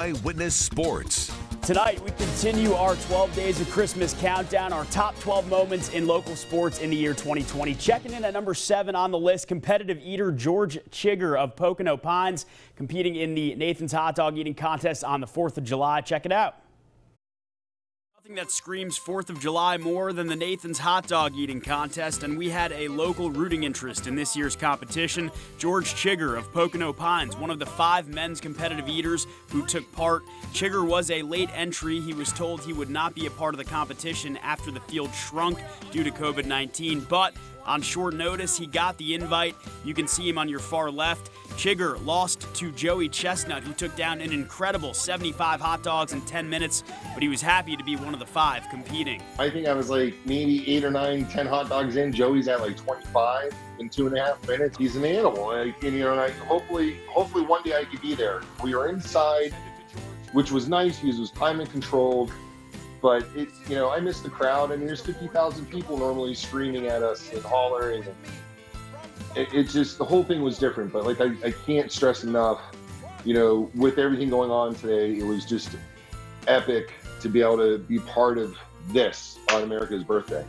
Eyewitness Sports. Tonight, we continue our 12 Days of Christmas countdown, our top 12 moments in local sports in the year 2020. Checking in at number seven on the list, competitive eater George Chiger of Pocono Pines, competing in the Nathan's Hot Dog Eating Contest on the 4th of July. Check it out. That screams 4th of July more than the Nathan's Hot Dog Eating Contest, and we had a local rooting interest in this year's competition. George Chiger of Pocono Pines, one of the five men's competitive eaters who took part. Chiger was a late entry. He was told he would not be a part of the competition after the field shrunk due to COVID 19, but on short notice. He got the invite. You can see him on your far left. Chiger lost to Joey Chestnut, who took down an incredible 75 hot dogs in 10 minutes, but he was happy to be one of the five competing. I think I was like maybe eight or nine, 10 hot dogs in. Joey's at like 25 in two and a half minutes. He's an animal. And, you know, and I, hopefully, hopefully one day I could be there. We were inside, which was nice because it was time and controlled but it, you know, I miss the crowd. I mean, there's 50,000 people normally screaming at us and hollering. And it, it just, the whole thing was different. But like, I, I can't stress enough, you know, with everything going on today, it was just epic to be able to be part of this on America's birthday.